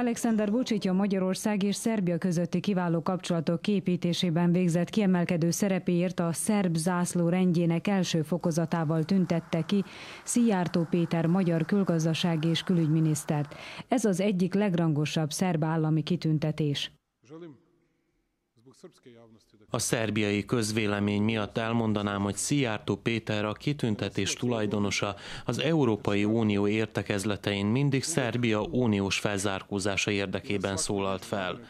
Alexander Vucic Magyarország és Szerbia közötti kiváló kapcsolatok képítésében végzett kiemelkedő szerepéért a szerb zászló rendjének első fokozatával tüntette ki Szijjártó Péter magyar külgazdasági és külügyminisztert. Ez az egyik legrangosabb szerb állami kitüntetés. A szerbiai közvélemény miatt elmondanám, hogy Szijjártó Péter a kitüntetés tulajdonosa az Európai Unió értekezletein mindig Szerbia uniós felzárkózása érdekében szólalt fel.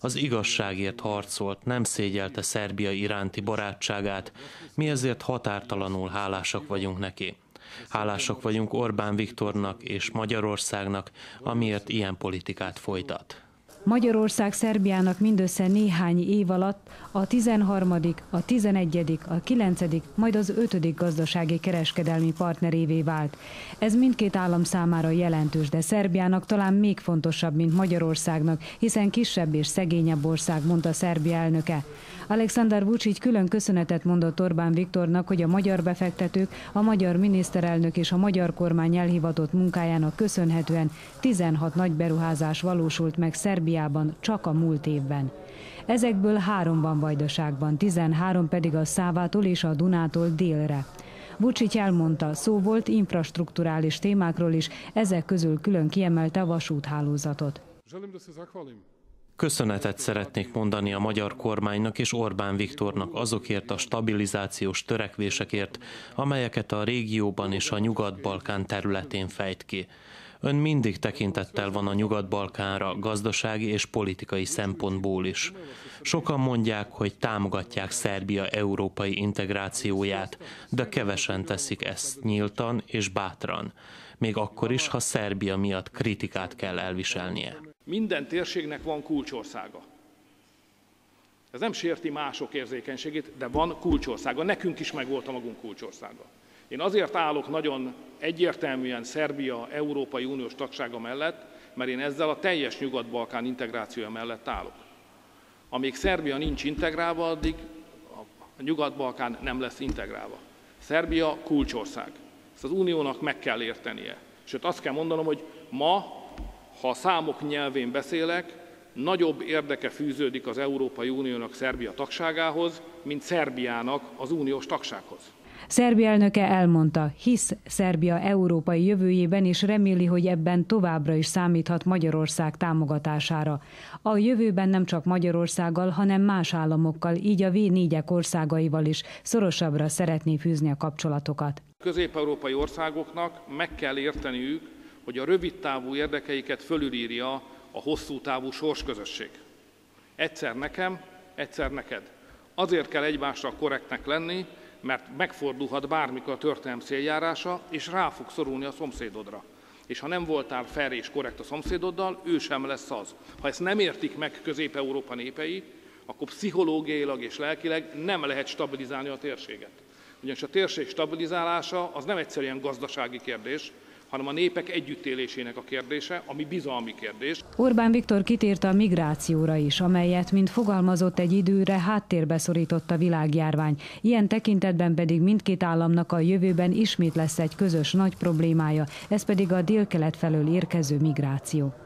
Az igazságért harcolt, nem szégyelte Szerbia iránti barátságát, mi ezért határtalanul hálásak vagyunk neki. Hálásak vagyunk Orbán Viktornak és Magyarországnak, amiért ilyen politikát folytat. Magyarország Szerbiának mindössze néhány év alatt a 13., a 11., a 9., majd az 5. gazdasági kereskedelmi partnerévé vált. Ez mindkét állam számára jelentős, de Szerbiának talán még fontosabb, mint Magyarországnak, hiszen kisebb és szegényebb ország, mondta Szerbia elnöke. Alexander Vucic külön köszönetet mondott Orbán Viktornak, hogy a magyar befektetők, a magyar miniszterelnök és a magyar kormány elhivatott munkájának köszönhetően 16 nagy beruházás valósult meg Szerbiában csak a múlt évben. Ezekből három van Vajdaságban, 13 pedig a Szávától és a Dunától délre. Vucic elmondta, szó volt infrastruktúrális témákról is, ezek közül külön kiemelte a vasúthálózatot. Köszönetet szeretnék mondani a magyar kormánynak és Orbán Viktornak azokért a stabilizációs törekvésekért, amelyeket a régióban és a Nyugat-Balkán területén fejt ki. Ön mindig tekintettel van a Nyugat-Balkánra gazdasági és politikai szempontból is. Sokan mondják, hogy támogatják Szerbia európai integrációját, de kevesen teszik ezt nyíltan és bátran, még akkor is, ha Szerbia miatt kritikát kell elviselnie. Minden térségnek van kulcsországa. Ez nem sérti mások érzékenységét, de van kulcsországa. Nekünk is megvolt a magunk kulcsországa. Én azért állok nagyon egyértelműen Szerbia Európai Uniós tagsága mellett, mert én ezzel a teljes Nyugat-Balkán integrációja mellett állok. Amíg Szerbia nincs integrálva, addig a Nyugat-Balkán nem lesz integrálva. Szerbia kulcsország. Ezt az uniónak meg kell értenie. Sőt, azt kell mondanom, hogy ma ha a számok nyelvén beszélek, nagyobb érdeke fűződik az Európai Uniónak Szerbia tagságához, mint Szerbiának az uniós tagsághoz. Szerbia elnöke elmondta, hisz Szerbia európai jövőjében, és reméli, hogy ebben továbbra is számíthat Magyarország támogatására. A jövőben nem csak Magyarországgal, hanem más államokkal, így a V4-ek országaival is szorosabbra szeretné fűzni a kapcsolatokat. Közép-európai országoknak meg kell érteniük, hogy a rövid távú érdekeiket fölülírja a hosszú távú sorsközösség. Egyszer nekem, egyszer neked. Azért kell egymásra korrektnek lenni, mert megfordulhat bármikor a történelem céljárása, és rá fog szorulni a szomszédodra. És ha nem voltál fair és korrekt a szomszédoddal, ő sem lesz az. Ha ezt nem értik meg Közép-Európa népei, akkor pszichológiailag és lelkileg nem lehet stabilizálni a térséget. Ugyanis a térség stabilizálása az nem egyszerűen gazdasági kérdés, hanem a népek együttélésének a kérdése, ami bizalmi kérdés. Orbán Viktor kitért a migrációra is, amelyet, mint fogalmazott egy időre, háttérbe szorított a világjárvány. Ilyen tekintetben pedig mindkét államnak a jövőben ismét lesz egy közös nagy problémája, ez pedig a délkelet felől érkező migráció.